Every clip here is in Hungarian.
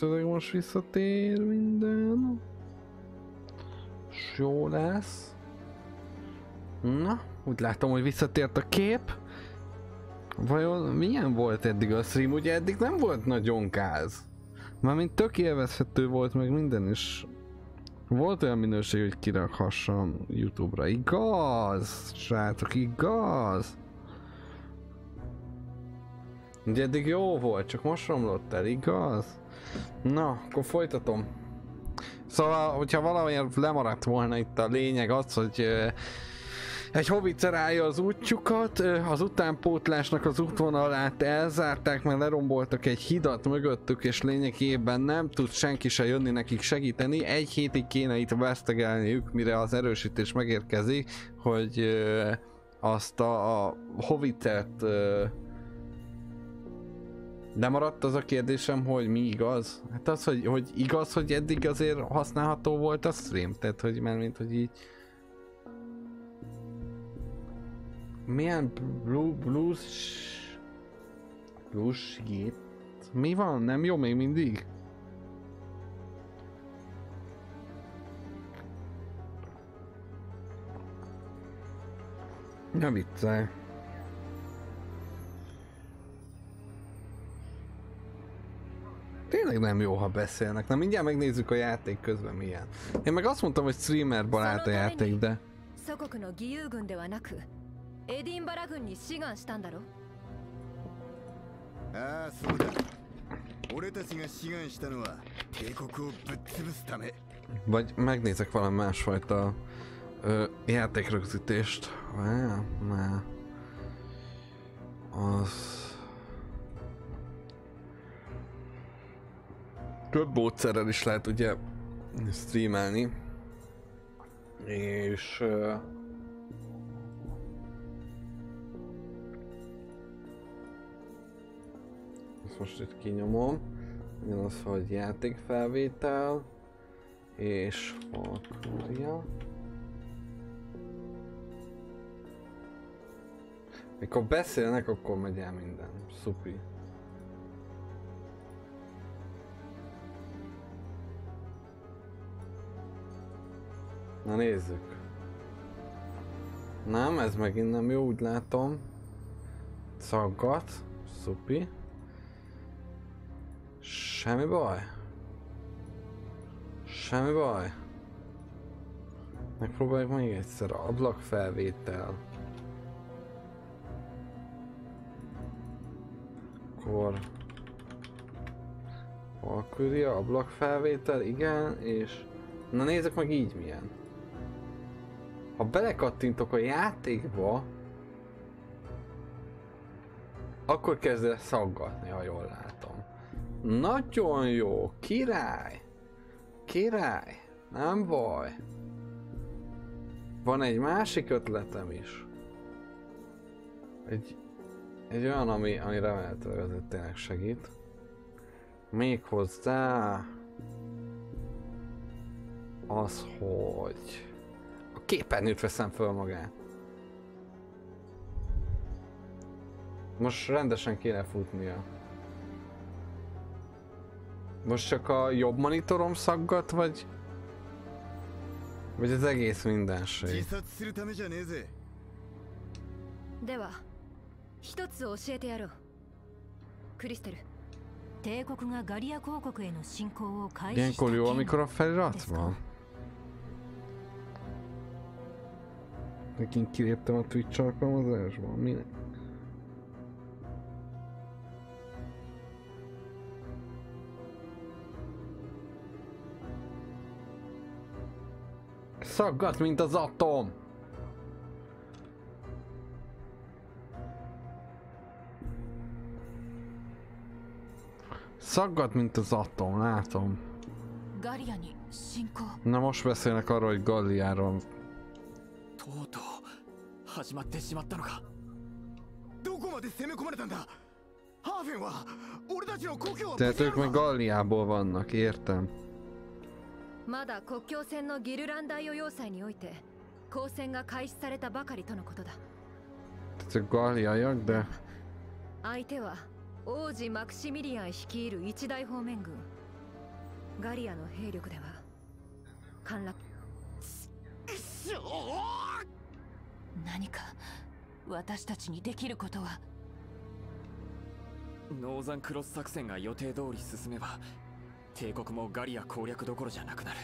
remélhetőleg most visszatér minden. És jó lesz. Na, úgy látom, hogy visszatért a kép. Vajon milyen volt eddig a stream? Ugye eddig nem volt nagyon gáz. Mármint tök élvezhető volt meg minden is. Volt olyan minőség, hogy kirakhassam Youtube-ra. Igaz, srácok, igaz. Ugye eddig jó volt, csak most romlott el, igaz? Na, akkor folytatom. Szóval, hogyha valamilyen lemaradt volna itt a lényeg az, hogy egy hobbit állja az útjukat, az utánpótlásnak az útvonalát elzárták, mert leromboltak egy hidat mögöttük, és lényegében nem tud senki se jönni nekik segíteni. Egy hétig kéne itt vesztegelniük, mire az erősítés megérkezik, hogy azt a, a hovicet nem maradt az a kérdésem, hogy mi igaz? Hát az, hogy, hogy igaz, hogy eddig azért használható volt a stream, tehát hogy mert mint hogy így Milyen blue, blues... Blues gét? Mi van? Nem jó még mindig? Ne viccelj. Tényleg nem jó, ha beszélnek. Na mindjárt megnézzük a játék közben milyen. Én meg azt mondtam, hogy streamer barát a játék, de... エディンバラ軍に志願したんだろああそうだ俺たちが志願したのは帝国をぶっ潰すため Vagy megnézek valami másfajta ö, játékrögzítést. Várjál, már. Az... Több módszerrel is lehet ugye streamelni. És... Ö, ezt most itt kinyomom. az, hogy játékfelvétel, és falkúria. Mikor beszélnek, akkor megy el minden. Szupi. Na nézzük. Nem, ez megint nem jó, úgy látom. Szaggat. Szupi. Semmi baj. Semmi baj. Megpróbáljuk még egyszer. Ablakfelvétel. Akkor... Valkyria, ablakfelvétel, igen, és... Na nézzük meg így milyen. Ha belekattintok a játékba, akkor kezd el szaggatni, ha jól látom. Nagyon jó, király! Király! Nem baj. Van egy másik ötletem is. Egy, egy olyan, ami, ami remélhetőleg tényleg segít. Méghozzá az, hogy képernyőt veszem föl magát. Most rendesen kéne futnia. Most csak a jobb monitorom szaggat, vagy... Vagy az egész mindenség? では一つ教えてやろうクリステル帝国がガリア公国への侵攻を開始した件 Ilyenkor jó, amikor a felirat van. Megint kiléptem a Twitch alkalmazásban, minek? Szaggat, mint az atom! Szaggat, mint az atom, látom. Na most beszélnek arról, hogy Galliáról. Tehát ők Galliából vannak, értem. まだ？国境線のギルラン大予要塞において交戦が開始されたばかりとのことだ。相手は王子マクシミリアン率いる一大方面軍。ガリアの兵力では陥落何か私たちにできることは。ノーザクロス作戦が予定通り進めば帝国ガリア攻略どころじゃなくなる。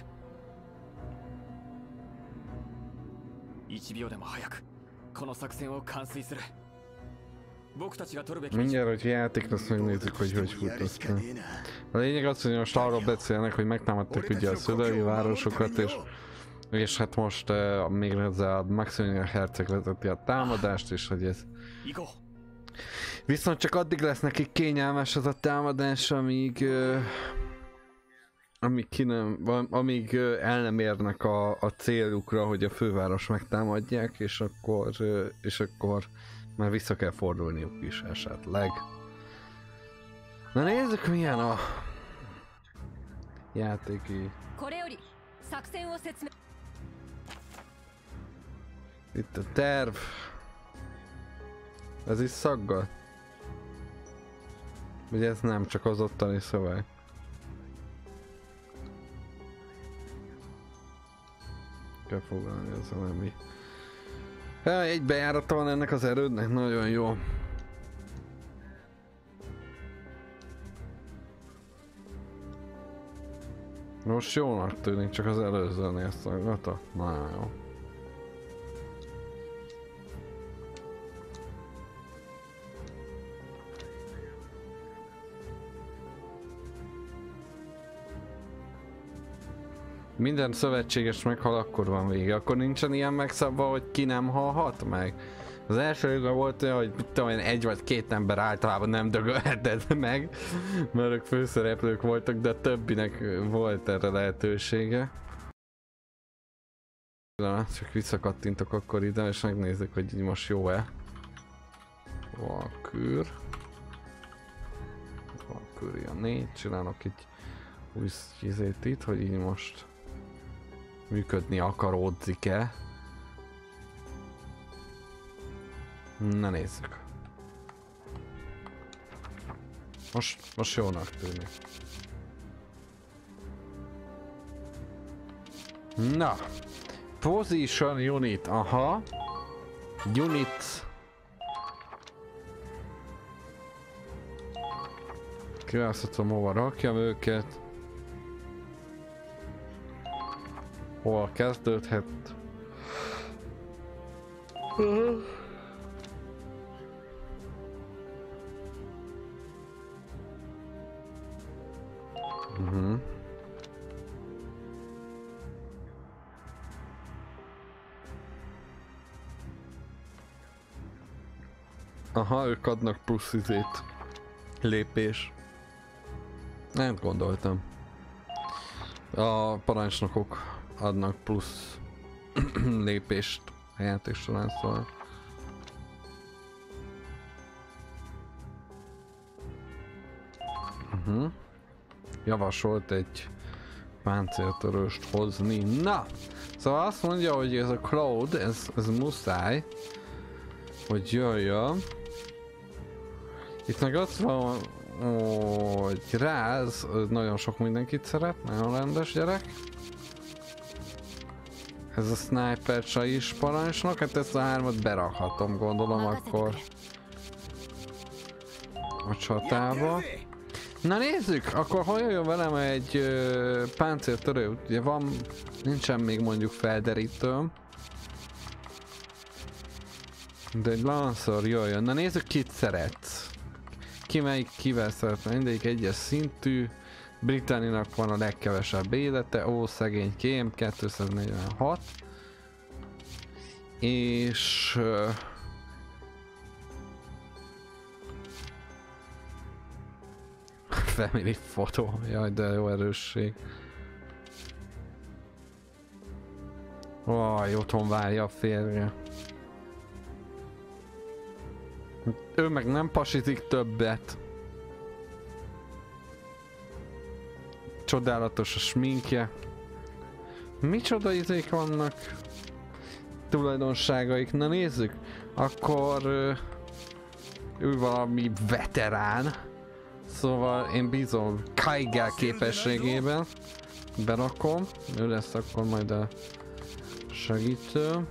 1秒でも早くこの作戦を完遂する。僕たちが取るべきは私たちの作戦を完遂するみんなが取るべきは私たちの作戦を完遂するみんなが取るべきは私たちの作戦を完遂す。る És hát most uh, még hozzá a Maximilian Herceg vezeti a támadást, és hogy ez... Viszont csak addig lesz neki kényelmes az a támadás, amíg... Uh, amíg, ki nem, amíg eh, el nem érnek a, a célukra, hogy a főváros megtámadják, és akkor, és akkor már vissza kell fordulniuk is esetleg. Na nézzük milyen a játéki. Itt a terv. Ez is szaggat. Ugye ez nem csak az ottani szöveg. Kell foglalni az valami. Ja, egy bejárata van ennek az erődnek, nagyon jó. Most jónak tűnik, csak az előzőnél szaggatta. Nagyon jó. Minden szövetséges meghal, akkor van vége. Akkor nincsen ilyen megszabva, hogy ki nem halhat meg. Az első részben volt olyan, hogy tudom én, egy vagy két ember általában nem dögölhetett meg, mert ők főszereplők voltak, de a többinek volt erre lehetősége. Na, csak visszakattintok akkor ide, és megnézzük, hogy így most jó-e. Valkür. Valkür a négy, csinálok egy új izét itt, hogy így most működni akaródzik-e. Na nézzük. Most, most jónak tűnik. Na. Position unit, aha. Units. Kiválaszthatom hova rakjam őket. Hol kezdődhet? Mhm. Aha, ők adnak plusz izét. Lépés. Nem gondoltam. A parancsnokok adnak plusz lépést a játék során, szóval. Uh-huh. Javasolt egy páncéltöröst hozni. Na! Szóval azt mondja, hogy ez a Cloud, ez, ez muszáj, hogy jöjjön. Itt meg azt van, hogy Ráz nagyon sok mindenkit szeret, nagyon rendes gyerek. Ez a sniper se is parancsnok, hát ezt a hármat berakhatom, gondolom akkor a csatába. Na nézzük, akkor hol jöjjön velem egy ö, páncéltörő, ugye van, nincsen még mondjuk felderítőm. De egy lanszor jöjjön, na nézzük kit szeretsz. Ki melyik kivel szeretne, mindegyik egyes szintű. Britanninak van a legkevesebb élete. Ó, szegény kém, 246. És... ö, Family photo. Jaj, de jó erősség. Vaj, otthon várja a férje. Ő meg nem pasizik többet. Csodálatos a sminkje. Micsoda izék vannak? Tulajdonságaik. Na nézzük. Akkor... Ő valami veterán. Szóval én bízom Kaigel képességében. Berakom, ő lesz akkor majd a segítő.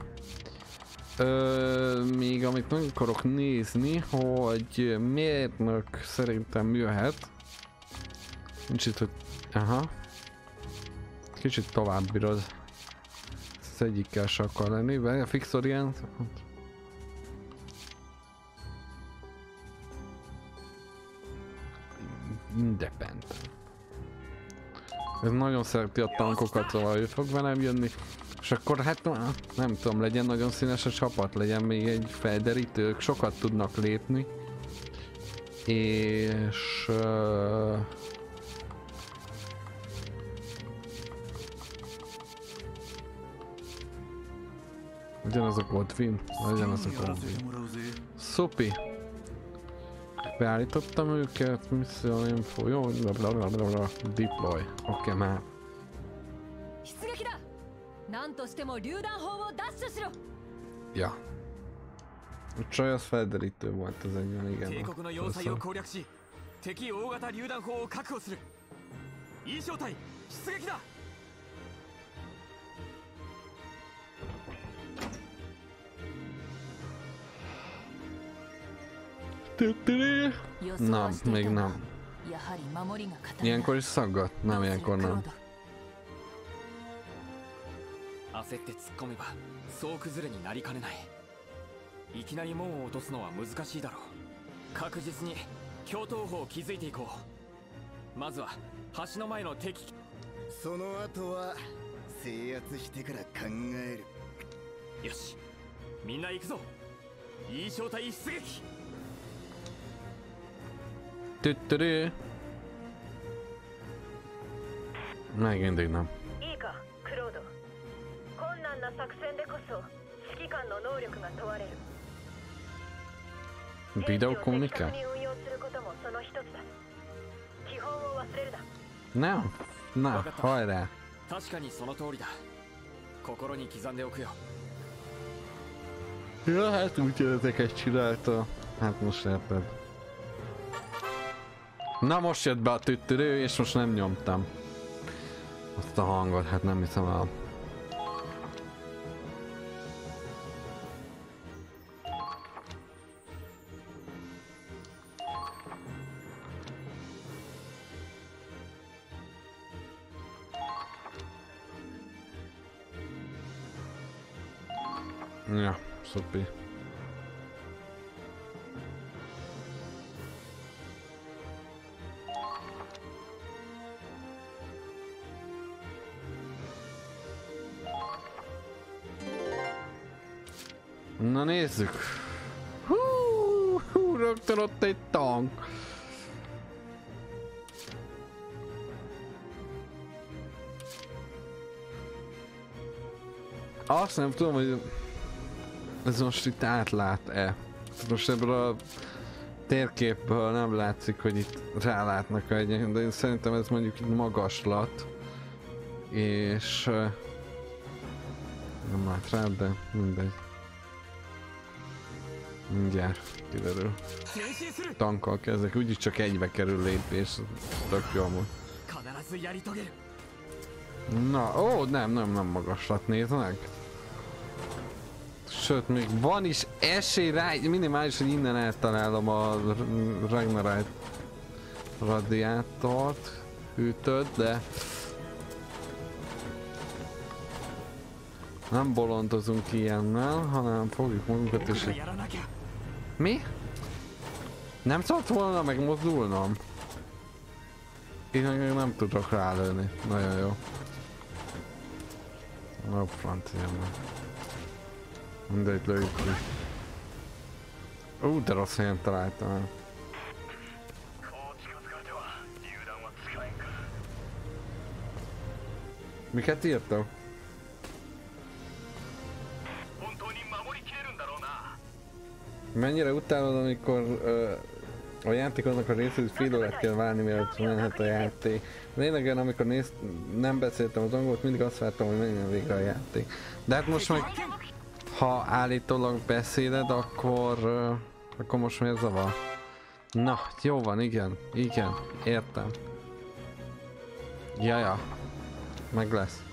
Ö, még amit meg akarok nézni, hogy mérnök szerintem jöhet. Nincs itt, hogy... Aha. Kicsit tovább bírod. Ez egyikkel se akar lenni. Várj, a fix orient. Independent. Ez nagyon szereti a tankokat, szóval ő fog velem jönni. És akkor hát nem tudom, legyen nagyon színes a csapat, legyen még egy felderítő, sokat tudnak lépni. És... Uh, legyen az a Godwin, legyen az a Godwin. Szupi! Beállítottam őket, mission info, jó, blablabla, deploy, oké okay, már. 出撃だ何としても榴弾砲を奪取しろ Ja. A csaj az felderítő volt az egyben, igen. 帝 い még nem. やはり守りが固い Ilyenkor is szaggat? Nem, ilyenkor nem. 焦って突っ込めば総崩れになりかねない。いきなり門を落とすのは難しいだろう。確実に共闘砲を築いていこう。まずは橋の前の敵。その後は制圧してから考える。よしみんな行くぞ。E 小隊出撃 Tüttörő. Megint így nem. いいかクロード困難な作戦でこそ指揮官の能力が問われる Videó 兵器を的 kommunikál? 確に運用することもその一つだ基本を忘れるな Nem. Na, hajrá. 確かにその通りだ心に刻んでおくよ Ja, hát úgy ezeket csinálta. Hát most érted. Na most jött be a tüttörő, és most nem nyomtam. Azt a hangot, hát nem hiszem el. Ja, szupi. Nézzük. Hú, hú, rögtön ott egy tank. Azt nem tudom, hogy ez most itt átlát-e. Most ebből a térképből nem látszik, hogy itt rálátnak egy, de én szerintem ez mondjuk itt magaslat. És... Nem lát rá, de mindegy. Mindjárt kiderül. Tankkal kezdek, úgyis csak egybe kerül lépés. Tök jó amúgy. Na, ó, nem, nem, nem magaslat néznek. Sőt, még van is esély rá, minimális, hogy innen eltalálom a Ragnarite radiátort, hűtőt, de... Nem bolondozunk ilyennel, hanem fogjuk magunkat és... Mi? Nem szólt volna megmozdulnom? Én nem tudok rálőni. Nagyon jó. Jobb franciámmal. Mindegy, lőjük ki. Ú, de rossz helyen találtam el. Miket írtam? Mennyire utálod, amikor ö, a játékodnak a részét fél órát kell várni, mielőtt menhet a játék. Lényegen, amikor néz, nem beszéltem az angolt, mindig azt vártam, hogy menjen végre a játék. De hát most meg, ha állítólag beszéled, akkor, ö, akkor most miért zavar? Na, jó van, igen, igen, értem. Jaja, meg lesz.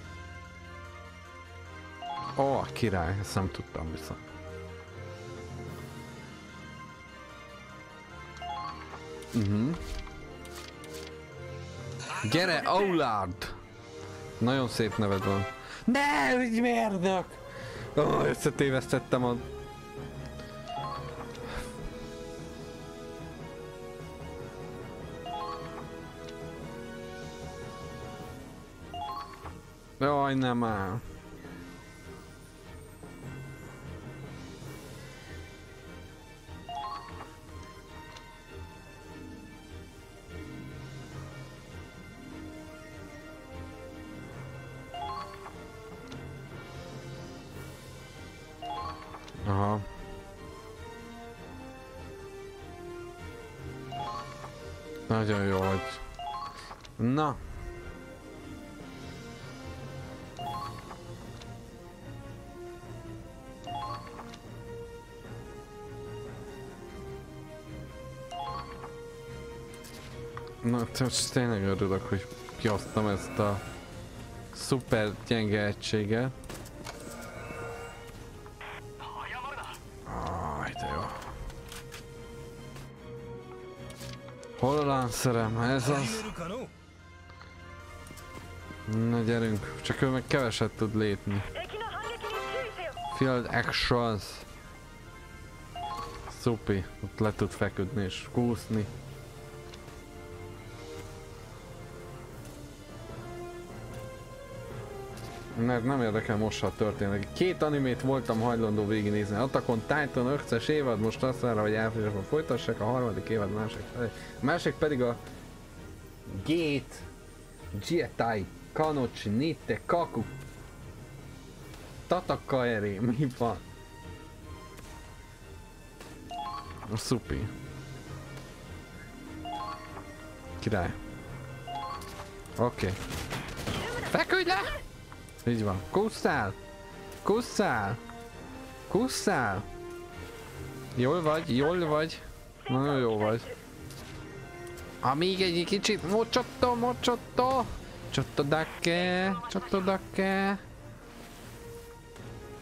Ó, király, ezt nem tudtam vissza. Mhm. Gyere, Aulard! Nagyon szép neved van. Ne, így mérnök! Ó, összetévesztettem a... Jaj, nem áll. Nagyon jó vagy. Na. Na, most tényleg örülök, hogy kihoztam ezt a szuper gyenge egységet. Hol a lánszerem? Hát ez az. Na gyerünk, csak ő meg keveset tud lépni. Field actions. Szupi, ott le tud feküdni és kúszni. Mert nem érdekel most, ha történik. Két animét voltam hajlandó végignézni. Attack on Titan 5-es évad most azt várja, hogy áprilisban folytassák, a harmadik évad másik felé. A másik pedig a Gate Jietai Kanochi Nitte Kaku Tatakaeri, mi van? A szupi. Király. Oké. Okay. Feküdj le! Így van. Kusszál! Kusszál! Kusszál! Jól vagy, jól vagy. Nagyon jó vagy. Amíg egy kicsit mocsotto, mocsotto! Csottodakke, csottodakke.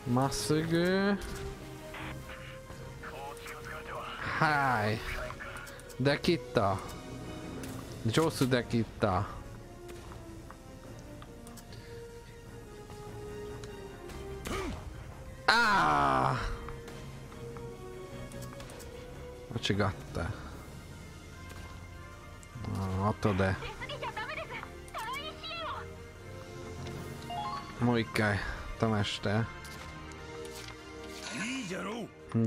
Masszögő. Háj. Dekitta. Josu Dekitta. ああ間違ったあ後でもう一回試して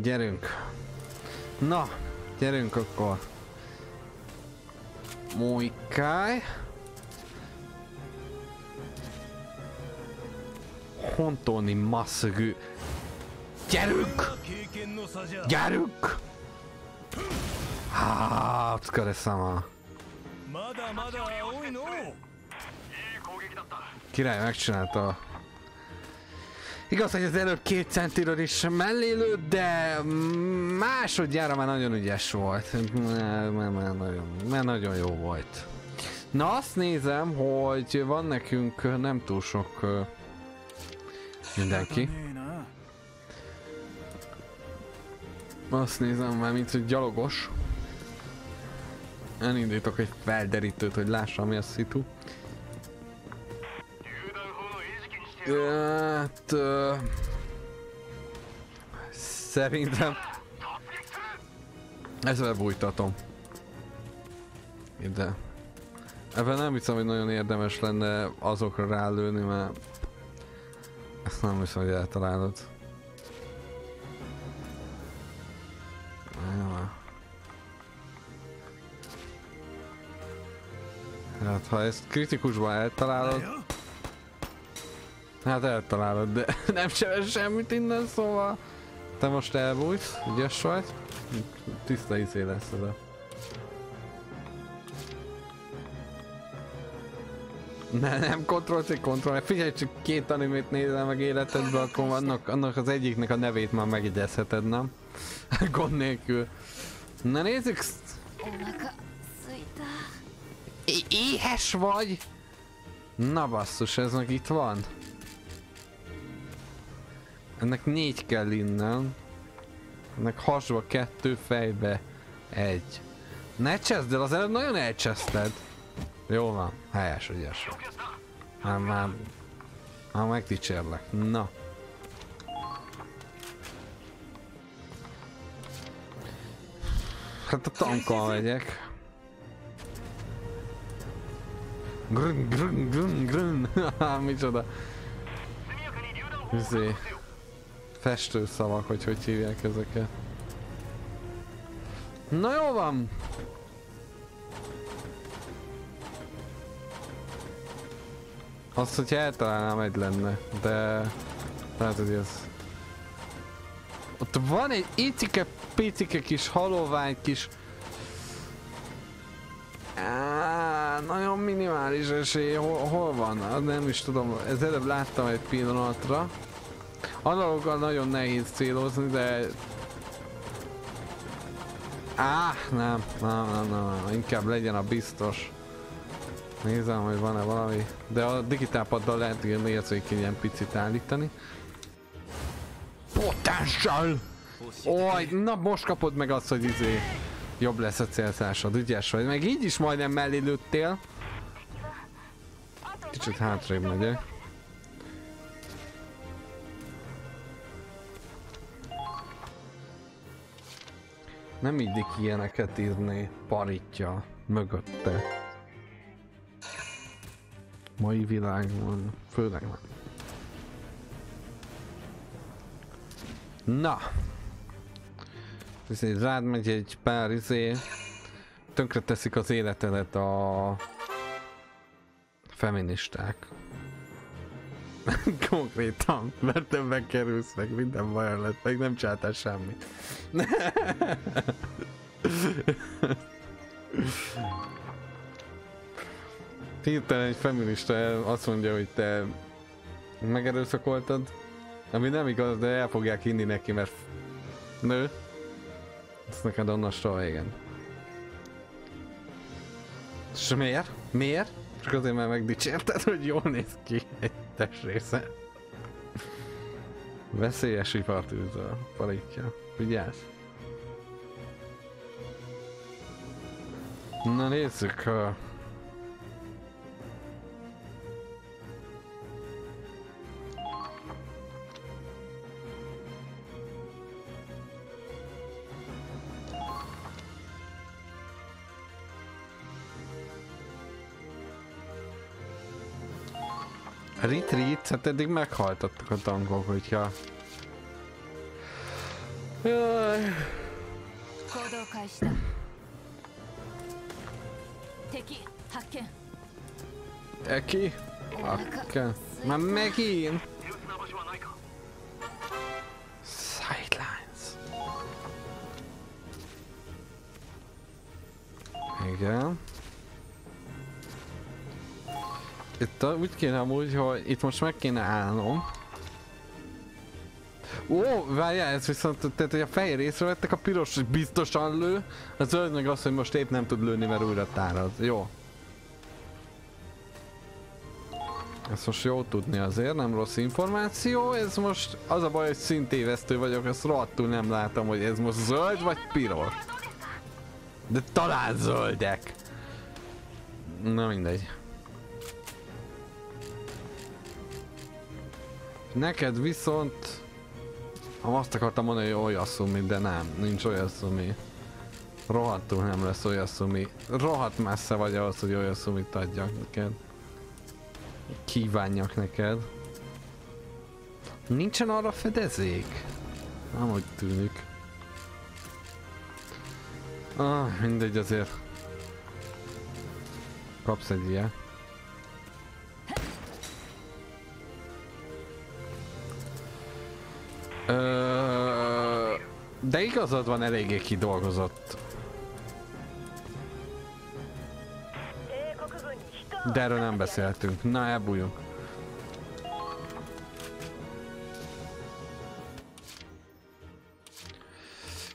Gyerünk! Na, gyerünk akkor! Mújkáj! Hontoni masszögű! Gyerünk! Gyerünk! Há, お疲れ様。まだまだ多いの Király megcsinálta. Igaz, hogy az előbb két centiről is mellé lőtt, de másodjára már nagyon ügyes volt. Már, már, már, nagyon, már nagyon jó volt. Na azt nézem, hogy van nekünk nem túl sok ö, mindenki. Azt nézem már, mint hogy gyalogos. Elindítok egy felderítőt, hogy lássam mi a szitu. Hát... Szerintem... Ezzel bújtatom. Ide. Ebben nem hiszem, hogy nagyon érdemes lenne azokra rálőni, mert... Ezt nem hiszem, hogy eltalálod. Jó. Hát ha ezt kritikusban eltalálod, Hát eltalálod, de nem sebez semmit innen, szóval... Te most elbújsz, ügyes vagy. Tiszta izé lesz ez a... Ne, nem kontroll, C, kontroll, figyelj csak két animét nézel meg életedbe, akkor annak, annak az egyiknek a nevét már megidezheted, nem? Gond nélkül. Na nézzük! Éhes vagy? Na basszus, ez meg itt van. Ennek négy kell innen. Ennek hasba kettő, fejbe egy. Ne cseszd el, az előbb nagyon elcseszted. Jó van, helyes, ügyes. Hát már... Már megdicsérlek. Na. Hát a tankkal megyek. Grün, grün, grün, grün. Micsoda. Izé. Festőszavak, hogy hogy hívják ezeket. Na jó van. Azt, hogyha eltalálnám egy lenne, de... Hát, hogy ez... Ott van egy icike picike kis halovány kis... Á, nagyon minimális esély, hol, hol van? Nem is tudom, ez előbb láttam egy pillanatra. Analoggal nagyon nehéz célozni, de... Á, nem, nem, nem, nem, nem, inkább legyen a biztos. Nézem, hogy van-e valami. De a digitál paddal lehet ilyen érzékenyen picit állítani. Potential! Oj, na most kapod meg azt, hogy izé jobb lesz a célzásod, ügyes vagy. Meg így is majdnem mellé lőttél. Kicsit hátrébb megyek. Nem illik ilyeneket írni paritja mögötte. Mai világban, főleg Na! Izé, rád megy egy pár izé, tönkre teszik az életedet a feministák. Konkrétan, mert többen kerülsz meg, minden bajom lett, meg nem csináltál semmit. Hirtelen egy feminista azt mondja, hogy te megerőszakoltad, ami nem igaz, de el fogják hinni neki, mert nő. Ezt neked onnan soha igen. És miért? Miért? Csak azért mert megdicsérted, hogy jól néz ki egy testrésze. Veszélyes ipartűz a paritja. Vigyázz! Na nézzük, ha... Retreat, hát eddig meghaltattak a tankok, hogyha... Jaj. 行動開始だ敵発見 Eki? Akka. Már megint? Itt úgy kéne amúgy, hogy itt most meg kéne állnom. Ó, várjál, ez viszont, tehát hogy a fehér észrevettek, a piros biztosan lő, a zöld meg az, hogy most épp nem tud lőni, mert újra tárad. Jó. Ezt most jó tudni azért, nem rossz információ, ez most az a baj, hogy szintévesztő vagyok, ezt rohadtul nem látom, hogy ez most zöld vagy piros. De talán zöldek. Na mindegy. Neked viszont... Ha azt akartam mondani, hogy olyaszumi, de nem, nincs olyaszumi. Rohadtul nem lesz olyaszumi. Rohadt messze vagy ahhoz, hogy olyaszumit adjak neked. Kívánjak neked. Nincsen arra fedezék? Nem úgy tűnik. Ah, mindegy azért. Kapsz egy ilyet. De igazad van, eléggé kidolgozott. De erről nem beszéltünk. Na, elbújunk.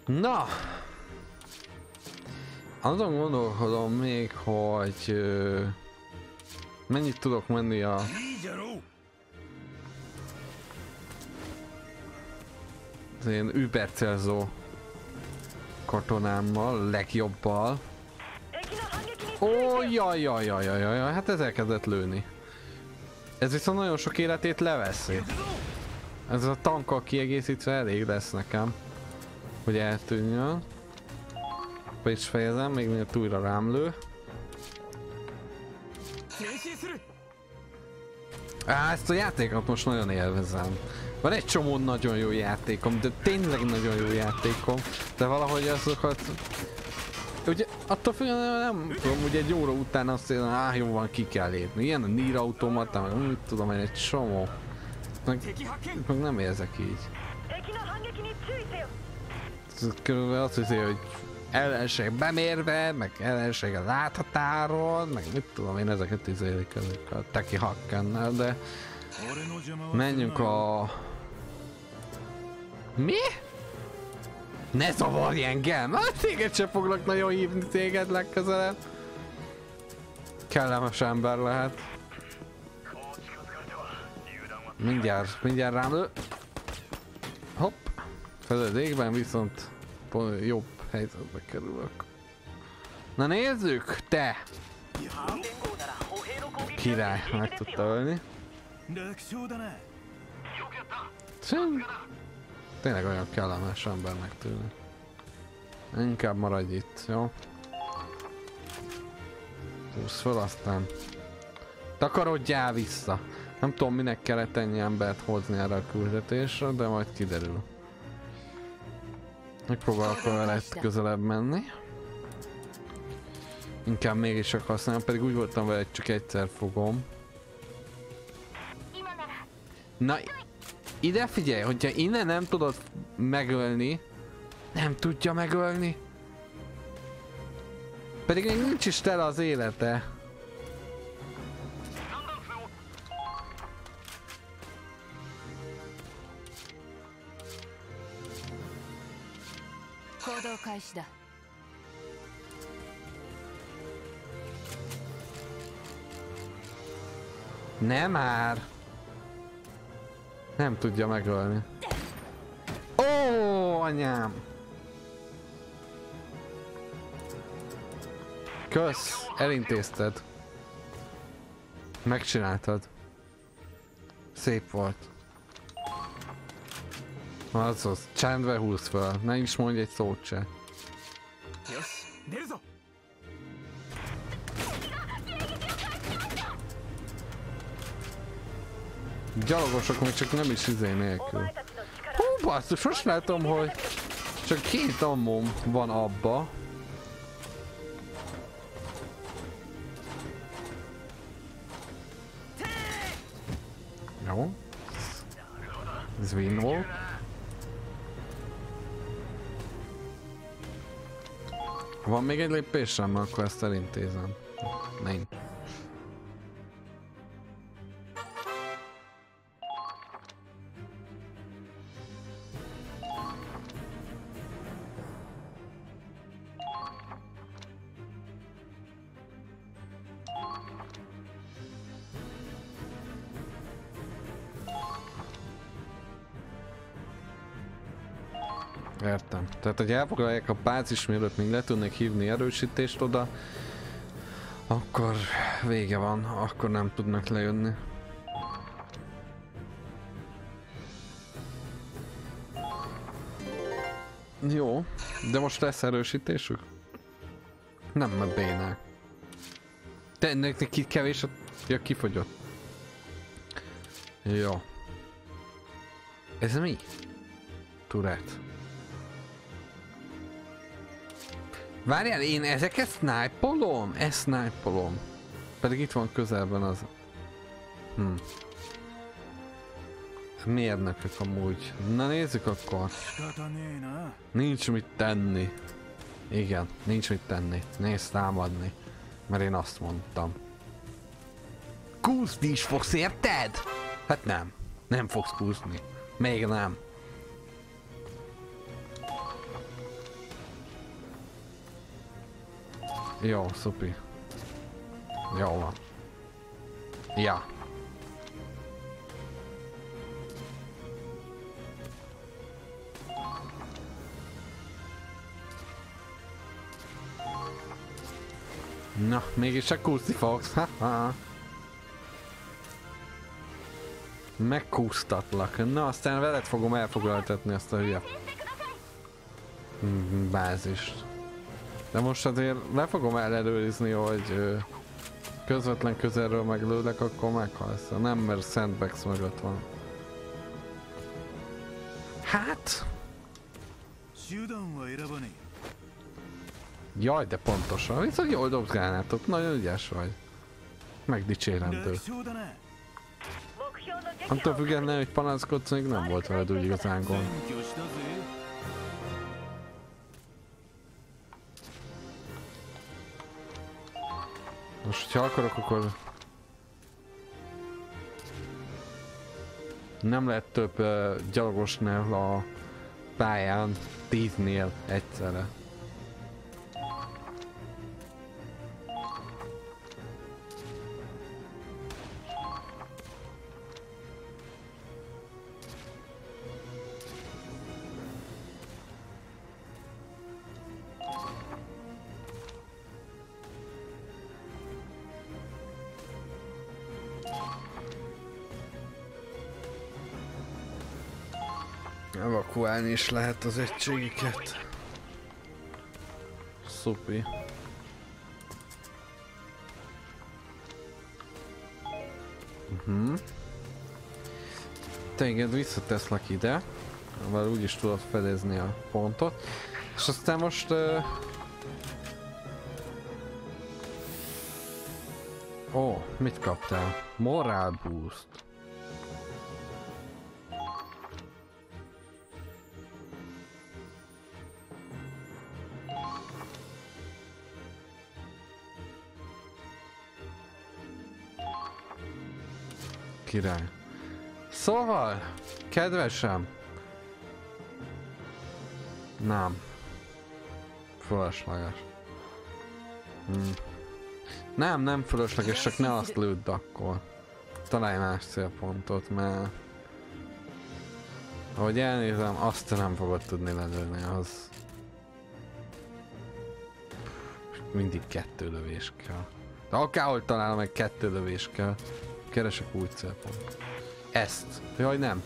Na! Azon gondolkodom még, hogy... Mennyit tudok menni a... az én übercelzó katonámmal, legjobbal. Ó, oh, jaj, jaj, jaj, jaj, jaj, hát ez elkezdett lőni. Ez viszont nagyon sok életét leveszi. Ez a tankkal kiegészítve elég lesz nekem, hogy eltűnjön. Be is fejezem, még mielőtt újra rám lő. Á, ezt a játékot most nagyon élvezem. Van egy csomó nagyon jó játékom, de tényleg nagyon jó játékom, de valahogy azokat... Ugye attól függően nem tudom, ugye egy óra után azt mondom, áh jó van, ki kell lépni. Ilyen a Nier Automata, meg úgy tudom, én egy csomó. Meg, meg nem érzek így. Körülbelül azt hiszi, hogy ellenség bemérve, meg ellenség a láthatáron, meg mit tudom én, ezeket izélik ezek a teki hakkennel, de menjünk a... Mi? Ne zavarj engem! Hát téged se foglak nagyon hívni téged legközelebb. Kellemes ember lehet. Mindjárt, mindjárt rám lő. Hopp. Fedezékben viszont jobb helyzetbe kerülök. Na nézzük, te! Király, meg tudta ölni. Csín. Tényleg olyan kellemes embernek tűnik. Inkább maradj itt, jó? Húzz fel aztán. Takarodjál vissza! Nem tudom, minek kellett ennyi embert hozni erre a küldetésre, de majd kiderül. Megpróbálok vele közelebb menni. Inkább mégis csak használom, pedig úgy voltam vele, hogy csak egyszer fogom. Na, ide figyelj, hogyha innen nem tudod megölni, nem tudja megölni. Pedig még nincs is tele az élete. 行動開始だ Nem már. Nem tudja megölni. Ó, anyám! Kösz, elintézted. Megcsináltad. Szép volt. Az az, csendve húz fel, ne is mondj egy szót se. Gyalogosok még csak nem is izé nélkül. Hú, basszus, most látom, hogy csak két ammom van abba. Jó. Ez win Van még egy lépésem, akkor ezt elintézem. Nincs. Tehát, hogy elfoglalják a bázis, mielőtt még le tudnék hívni erősítést oda, akkor vége van, akkor nem tudnak lejönni. Jó, de most lesz erősítésük? Nem, mert bénák. Te ennek neki kevés a... Ja, kifogyott. Jó. Ez mi? Turret. Várjál, én ezeket snipe-olom? Ezt sniperolom, Pedig itt van közelben az... Hm. Miért Mérnökök amúgy. Na nézzük akkor. Nincs mit tenni. Igen, nincs mit tenni. Nézd támadni. Mert én azt mondtam. Kúszni is fogsz, érted? Hát nem. Nem fogsz kúszni. Még nem. Jó, szupi. Jó van. Ja. Na, mégis csak kúszni fogsz. Ha-ha. Megkúsztatlak. Na, aztán veled fogom elfoglaltatni azt a hülye bázist. De most azért le fogom ellenőrizni, hogy közvetlen közelről meglődek, akkor meghalsz. Nem, mert sandbags mögött van. Hát? Jaj, de pontosan. Viszont jól dobsz gránátot. Nagyon ügyes vagy. Megdicsérendő. Attól függetlenül, hogy panaszkodsz, még nem volt veled úgy igazán gond. Most, ha akarok, akkor... Nem lehet több uh, gyalogosnál a pályán tíznél egyszerre. Is lehet az egységeket. Szupi. Mhm. Téged visszateszlek ide, mert úgyis tudod fedezni a pontot. És aztán most... Uh... Ó, mit kaptál? Morál boost. Király. Szóval, kedvesem. Nem. Fölösleges. Hm. Nem, nem fölösleges, csak ne azt lőd akkor. Találj más célpontot, mert... Ahogy elnézem, azt nem fogod tudni lelőni, az... Mindig kettő lövés kell. De akárhogy találom, meg kettő lövés kell. Keresek új célpont. Ezt. Jaj, nem.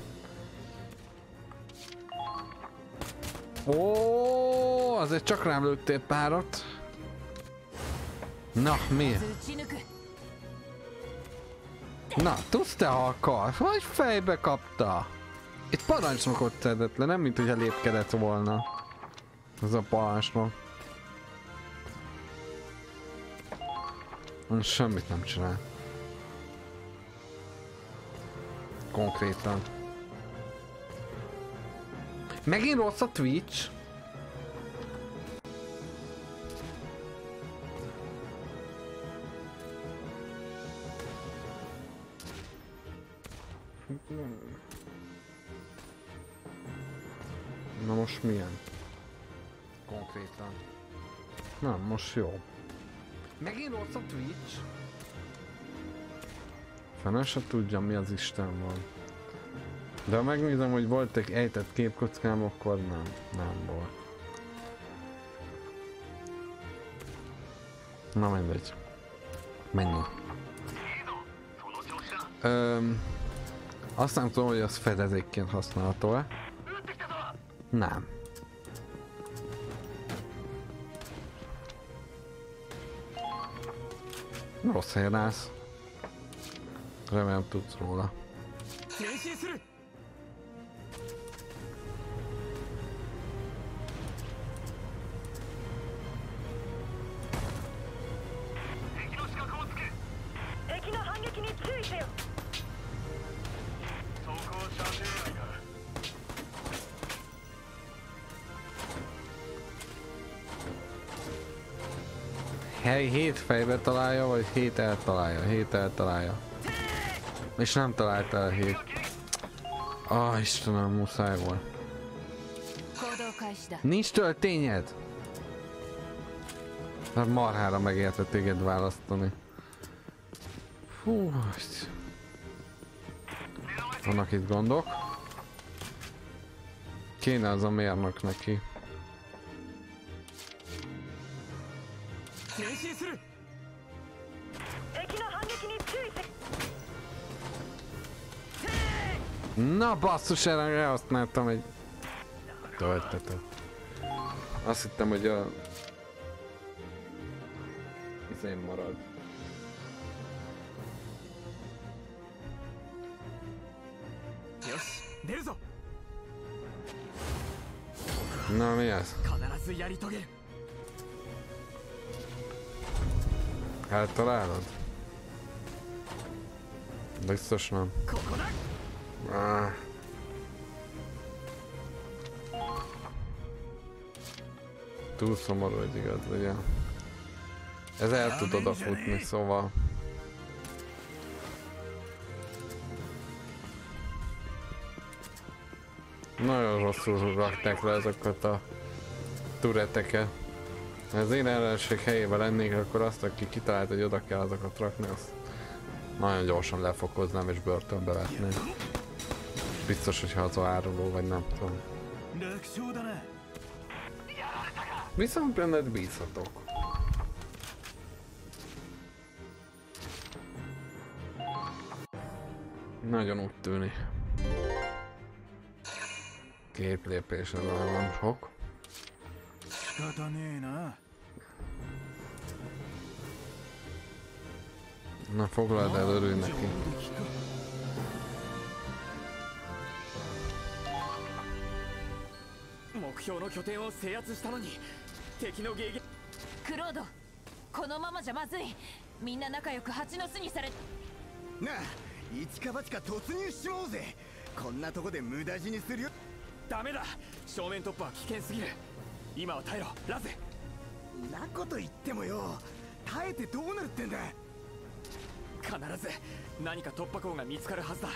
Ó, azért csak rám lőttél párat. Na, mi? Na, tudsz te, ha akarsz, vagy fejbe kapta? Egy parancsnokot szedett le, nem mint hogyha lépkedett volna. Ez a parancsnok. Semmit nem csinál. Konkrétan. Megint rossz a Twitch? Na most milyen? Konkrétan. Nem, most jó. Megint rossz a Twitch? Fene se tudja mi az Isten van. De ha megnézem, hogy volt egy ejtett képkockám, akkor nem, nem volt. Na mindegy. Mennyi? Öm, azt nem tudom, hogy az fedezékként használható-e. Nem. Rossz helyen állsz. Remélem tudsz róla. hely 7 fejbe találja, vagy 7 eltalálja? 7 eltalálja. És nem találtál hét. Ah, Istenem, muszáj volt. Nincs töltényed? Hát marhára megérte téged választani. Fú, Vannak itt gondok. Kéne az a mérnök neki. Na basszus, erre használtam egy töltetet. Azt hittem, hogy a... Izén marad. Na mi ez? Hát találod? Biztos nem. Túl szomorú, hogy igaz legyen. Ez el tud odafutni, szóval. Nagyon rosszul rakták le ezeket a tureteket. Ha az én ellenség helyébe lennék, akkor azt, aki kitalált, hogy oda kell azokat rakni, azt nagyon gyorsan lefokoznám és börtönbe vetném biztos, hogy az áruló, vagy nem tudom. Viszont benned bízhatok. Nagyon úgy tűnik. Két lépés az nem sok. Na foglald el, örülj neki. 目標の拠点を制圧したのに敵の迎撃。クロードこのままじゃまずい。みんな仲良く蜂の巣にされなあ一か八か突入しちまおうぜ。こんなとこで無駄死にするよ。ダメだ。正面突破は危険すぎる。今は耐えろ。ラゼ。んなこと言ってもよ。耐えてどうなるってんだ。必ず何か突破口が見つかるはずだ。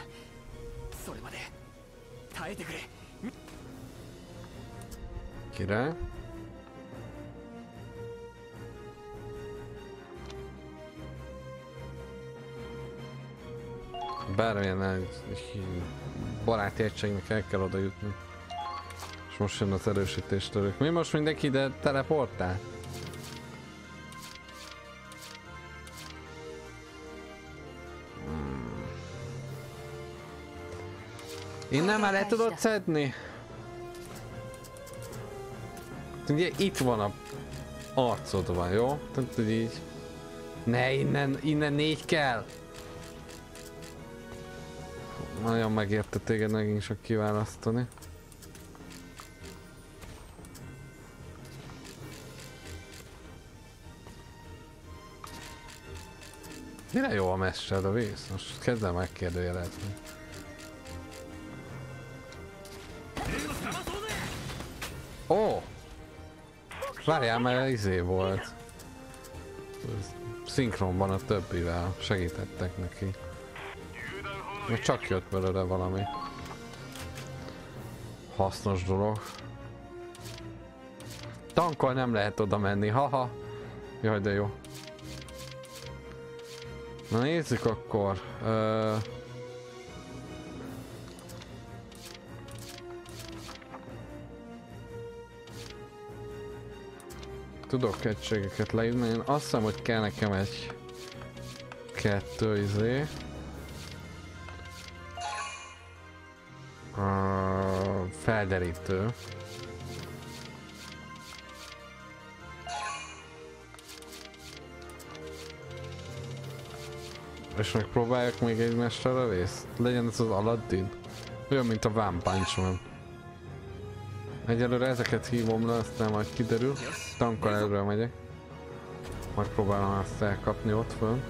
それまで耐えてくれ Király. Bármilyen baráti egységnek el kell oda jutni. És most jön az erősítéstörők. Mi most mindenki ide teleportál? Hmm. Innen már le tudod szedni? Ugye itt van a arcod van, jó? Tehát, így... Ne, innen, innen négy kell! Nagyon megérte téged megint csak kiválasztani. Mire jó a mester a víz? Most kezdem megkérdőjelezni. Ó! Oh! Várjál, mert izé volt. Szinkronban a többivel segítettek neki. Még csak jött belőle valami. Hasznos dolog. Tankkal nem lehet oda menni, haha. Jaj, de jó. Na nézzük akkor. Ö... Tudok egységeket leírni, én azt hiszem, hogy kell nekem egy kettő izé. Uh, felderítő. És megpróbáljuk még egy mesterre részt? Legyen ez az Aladdin? Olyan, mint a One Punch Man. Egyelőre ezeket hívom le, aztán majd kiderül. Tankkal előre megyek. Majd próbálom azt elkapni ott fönn.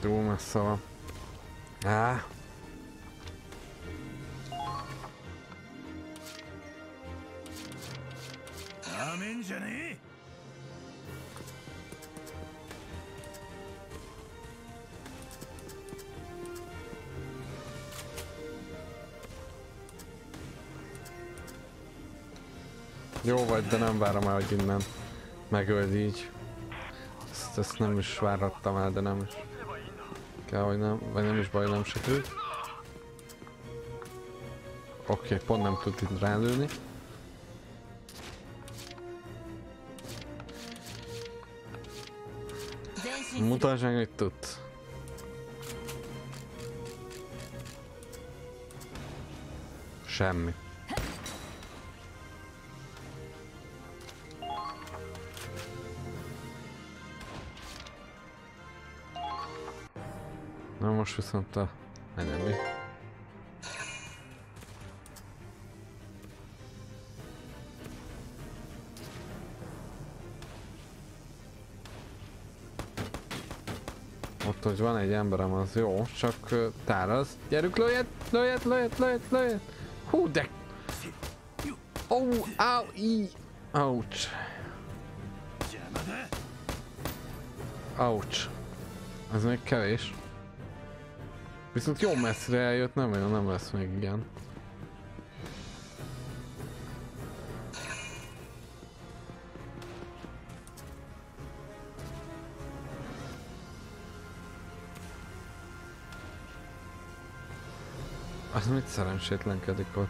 Túl messze van. Á, Jó vagy, de nem várom el, hogy innen megöld így. Ezt, ezt nem is várhattam el, de nem is. Kell, hogy nem, vagy nem is baj, nem sikerült. Oké, okay, pont nem tud itt rálőni. Mutasd meg, hogy tudsz. Semmi. Most viszont a enemi. Ott, hogy van egy emberem, az jó, csak táraz. Gyerünk, lőjed, lőjed, lőjed, lőjed, lőjed. Hú, de... Ó, oh, áu, í. Ouch. Ouch. Ez még kevés. Viszont jó messzire eljött, nem olyan, nem lesz még igen. Az mit szerencsétlenkedik ott?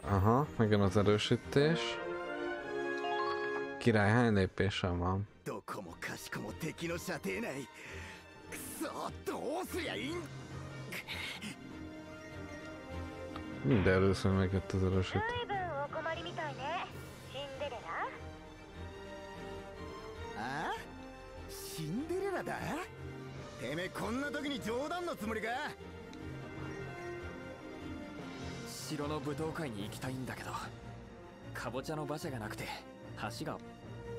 Aha, megjön az erősítés. Király, hány lépésem van? どこもかしこも敵の射程内くそどうすりゃいいん Minden először megjött az erősítés. 随分お困りみたいねシンデレラあシンデレラだてめえこんな時に冗談のつもりか城の舞踏会に行きたいんだけどかぼちゃの馬車がなくて橋が。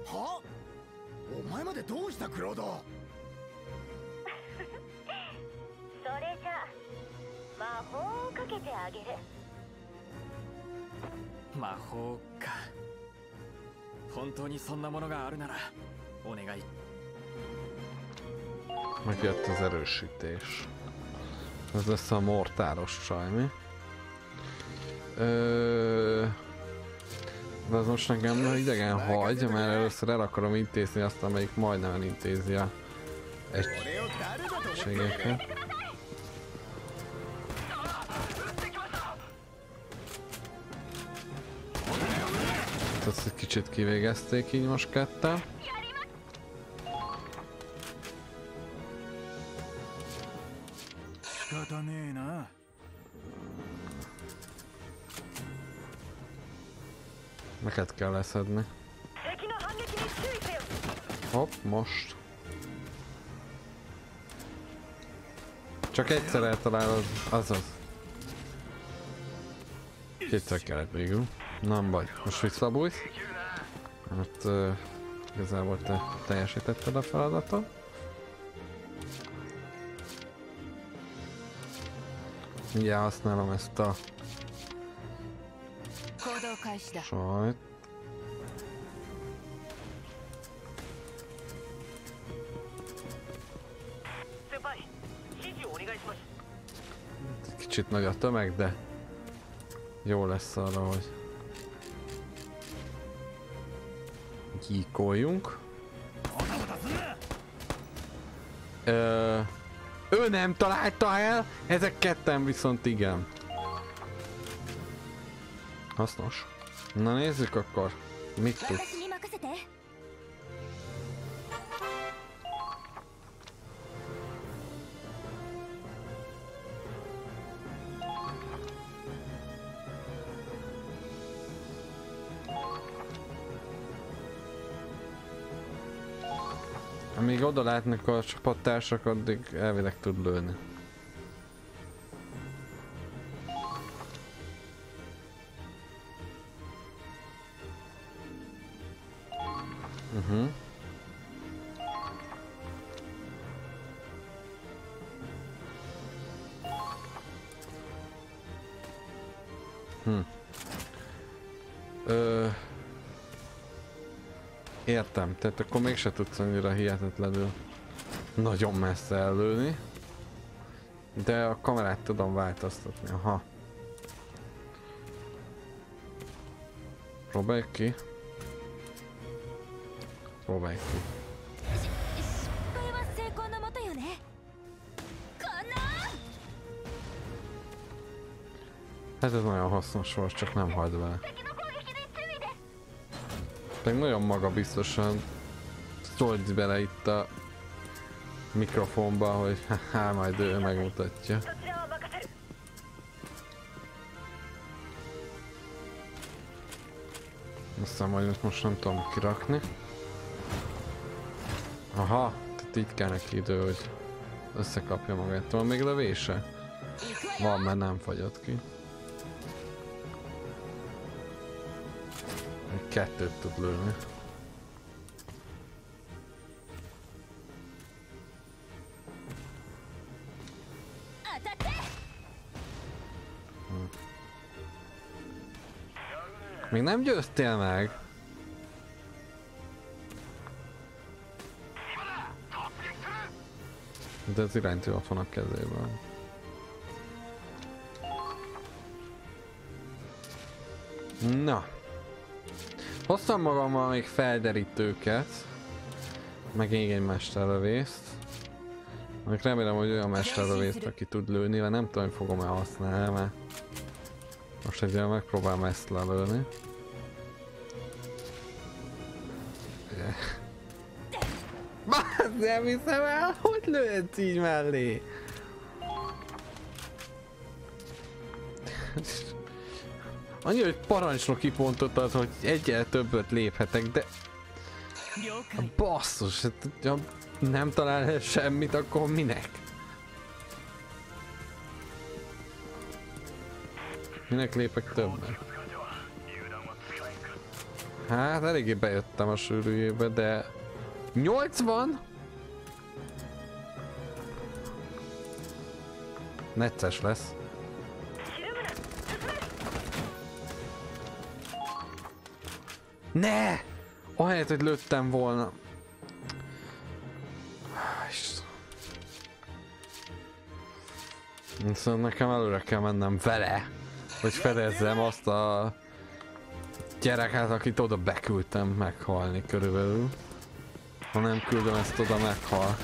は？お前までどうしたクロード？それじゃ魔法をかけてあげる。魔法か。本当にそんなものがあるならお願い。Megjött az erősítés. Ez lesz a mortáros csaj, mi? Ö... De az most nekem, idegen hagy, mert először el akarom intézni azt, amelyik majdnem elintézi a egységeket. Ezt egy kicsit kivégezték így most ketten. ezeket kell leszedni. Hopp, most. Csak egyszer eltalálod, azaz. Kétszer kellett végül. Nem baj, most visszabújsz. Hát uh, igazából te teljesítetted a feladatot. Mindjárt használom ezt a Right. Kicsit nagy a tömeg, de jó lesz arra, hogy gyíkoljunk. Ö, ő nem találta el, ezek ketten viszont igen. Hasznos. Na nézzük akkor, mit tudsz. Amíg oda látnak a csapattársak, addig elvileg tud lőni. Tehát akkor mégse tudsz annyira hihetetlenül nagyon messze előni. De a kamerát tudom változtatni, aha. Próbálj ki. Próbálj ki. Hát ez nagyon hasznos volt, csak nem hagyd vele. Meg nagyon magabiztosan told bele itt a mikrofonba, hogy ha majd ő megmutatja. Aztán majd most nem tudom kirakni. Aha, tehát így kell neki idő, hogy összekapja magát. Van még lövése? Van, mert nem fagyott ki. Kettőt tud lőni. Még nem győztél meg? De az iránytű ott van a kezében. Na. Hoztam magammal még felderítőket. Meg még egy mesterlövészt. Meg remélem, hogy olyan mesterlövészt, aki tud lőni, mert nem tudom, hogy fogom-e használni, mert most egyre megpróbálom ezt lelőni. Nem hiszem el, hogy lőhetsz így mellé? Annyi, hogy parancsnoki pontot az, hogy egyel többet léphetek, de 了 a basszus, hát, ha nem talál el semmit, akkor minek? Minek lépek többet? Hát eléggé bejöttem a sűrűjébe, de 80? Necces lesz. Ne! Ahelyett, hogy lőttem volna. Viszont nekem előre kell mennem vele, hogy fedezzem azt a gyereket, akit oda beküldtem meghalni körülbelül. Ha nem küldöm ezt oda, meghal.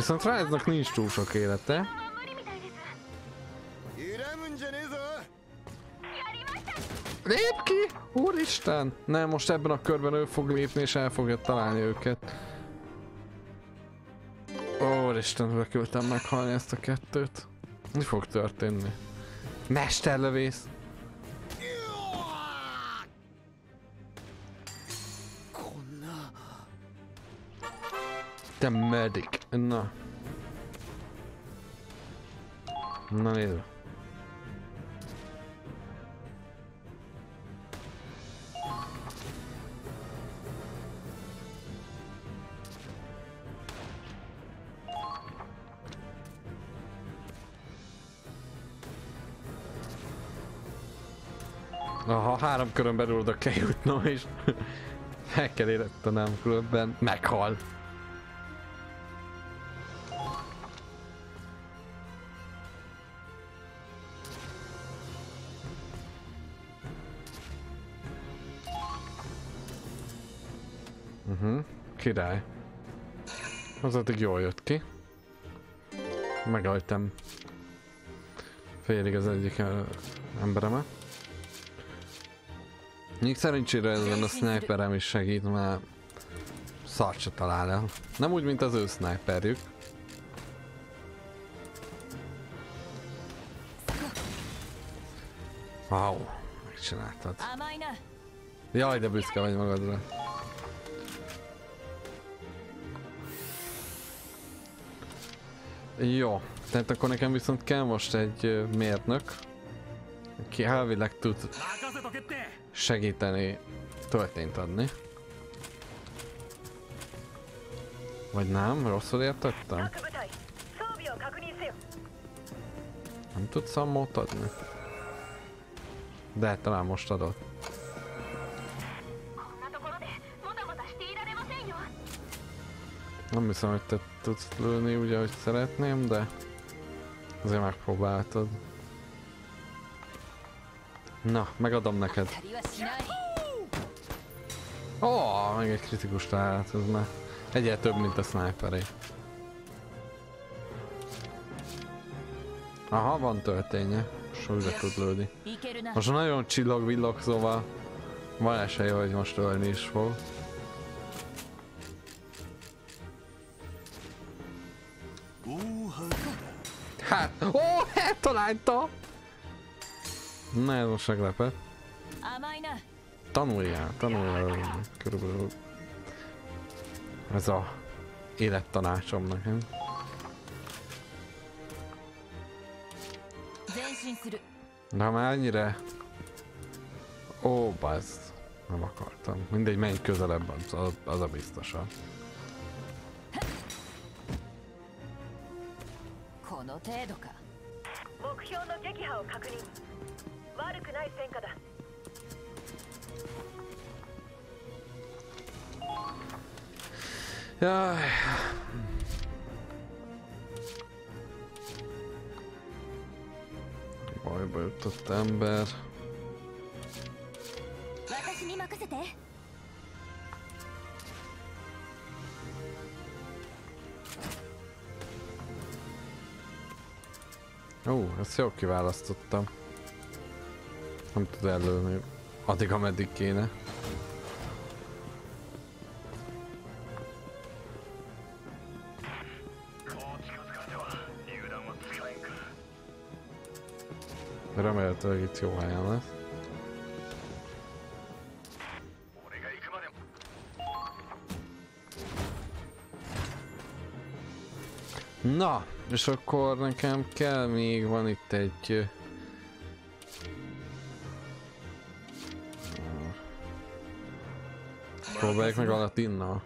Viszont Ryze-nak nincs túl sok élete. Lép ki! Úristen! Nem, most ebben a körben ő fog lépni és el fogja találni őket. Úristen, örökültem meghalni ezt a kettőt. Mi fog történni? Mesterlövész! Te medic! Na. Na nézd. Aha, három körön belül oda kell jutnom, és meg kell érettenem, különben meghal. király. Az addig jól jött ki. Megaltam félig az egyik eh, emberemet. Még szerencsére ezen a sniperem is segít, mert szart se talál el. Nem úgy, mint az ő sniperjük. Wow, megcsináltad. Jaj, de büszke vagy magadra. Jó, tehát akkor nekem viszont kell most egy mérnök, aki elvileg tud segíteni történt adni. Vagy nem? Rosszul értettem? Nem tudsz ammót adni? De talán most adott. Nem hiszem, hogy te tudsz lőni úgy, ahogy szeretném, de azért megpróbáltad. Na, megadom neked. Ó, oh, meg egy kritikus találat, ez már egyre több, mint a sniperé. Aha, van történje. Most újra tud lőni. Most nagyon csillag-villog, szóval van esélye, hogy most ölni is fog. Ó, hát oh, eltalálta! Na ez most meglepett. Tanuljál, tanuljál. Körülbelül ez a élettanácsom nekem. De ha már ennyire... Ó, bazd. Nem akartam. Mindegy, menj közelebb, az, az a biztosan. の程度か目標の撃破を確認悪くない戦果だ Jaj. Bajba jutott ember. 私に任せて Ó, ezt jól kiválasztottam. Nem tud előni addig, ameddig kéne. Remélhetőleg itt jó helyen lesz. Na, és akkor nekem kell még, van itt egy... Próbáljuk meg a latinnal.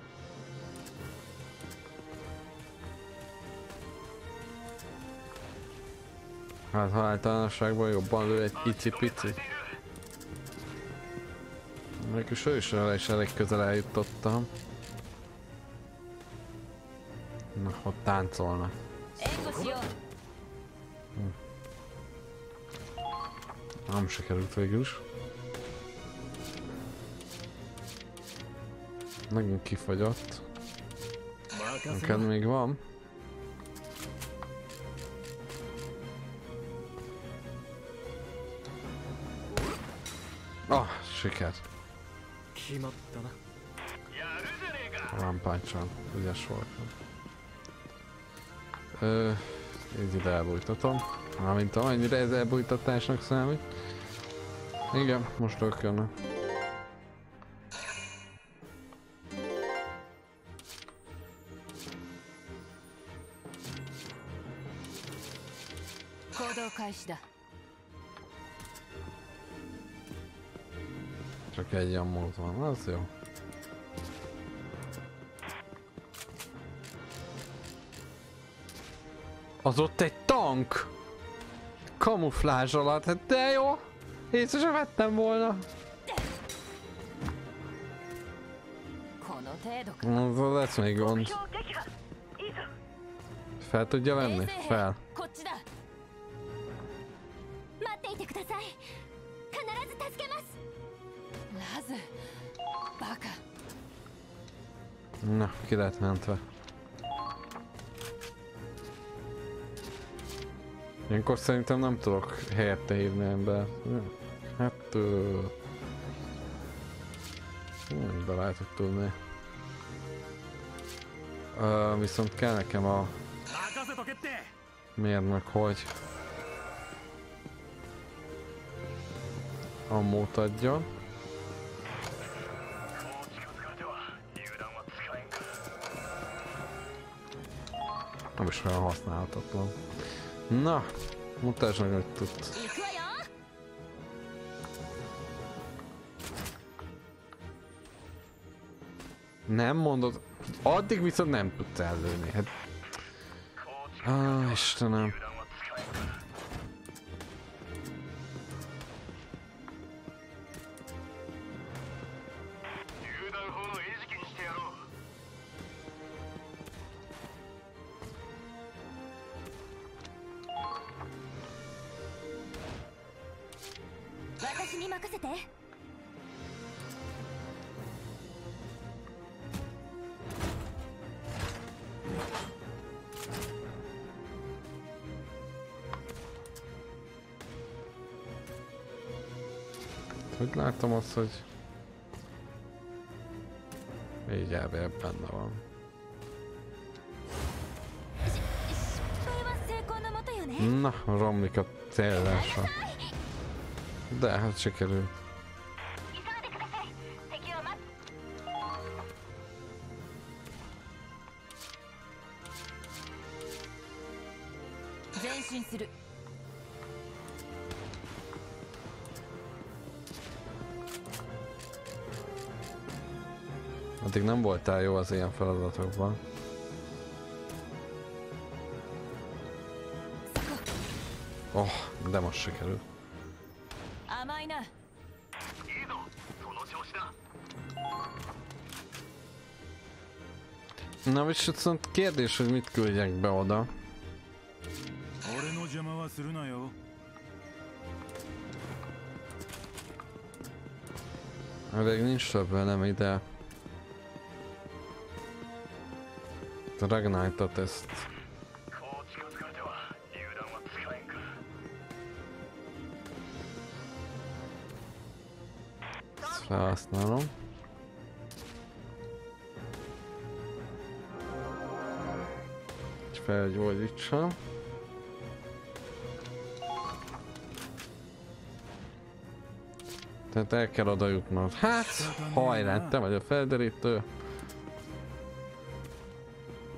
Hát ha általánosságban jobban lő egy icipici. Mégis ő is vele is elég közel eljutottam. Na, ott táncolnak. Nem sikerült végül is. Megint kifagyott. Neked még van? Ah, siker. Lámpáncsán, ügyes voltam. Ö, így ide elbújtatom. Mármint amennyire ez elbújtatásnak számít. Igen, most rökjönnek. Csak egy ammót van, az jó. Az ott egy tank! kamuflázs alatt, hát de jó! Észre sem vettem volna. Na, lesz még gond. Fel tudja venni? Fel. Na, ki lehet mentve. Ilyenkor szerintem nem tudok helyette hívni ember. Hát... Ö... Uh, be lehet, tudni. Uh, viszont kell nekem a... meg, hogy... Ammót adjon. Nem is olyan használhatatlan. Na, mutasd meg, hogy tudsz. Nem mondod, addig viszont nem tudsz előni. Hát... Á, Istenem. 私に任せて Hogy látom azt, hogy... Így elvér benne van. 失敗は成功のもとよね Na, romlik a célzása. de hát sikerül. Addig nem voltál jó az ilyen feladatokban. Oh, de most sikerült. Na, viszont kérdés, hogy mit küldjek be oda. Hát Elég nincs több velem ide. Ragnite-ot ezt felhasználom. És felgyógyítsam. Tehát el kell oda jutnod. Hát, hajrá, te vagy a felderítő.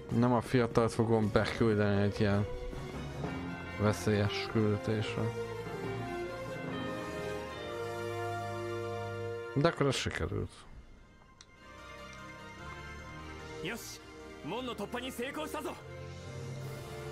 Nem a fiatalt fogom beküldeni egy ilyen veszélyes küldetésre. De akkor ez sikerült. よし門の突破に成功したぞ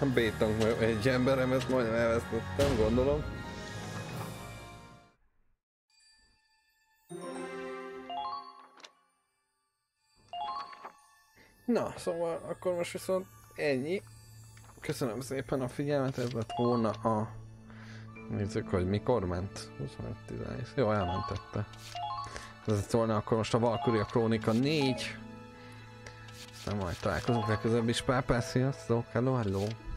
Mert egy emberemet, majdnem elvesztettem, gondolom. Na, szóval akkor most viszont ennyi. Köszönöm szépen a figyelmet, ez lett volna a... Nézzük, hogy mikor ment. 25 10 Jó, elmentette. Ez lett volna akkor most a Valkyria Krónika 4. Aztán majd találkozunk legközelebb is. Pápá, sziasztok! Hello, hello!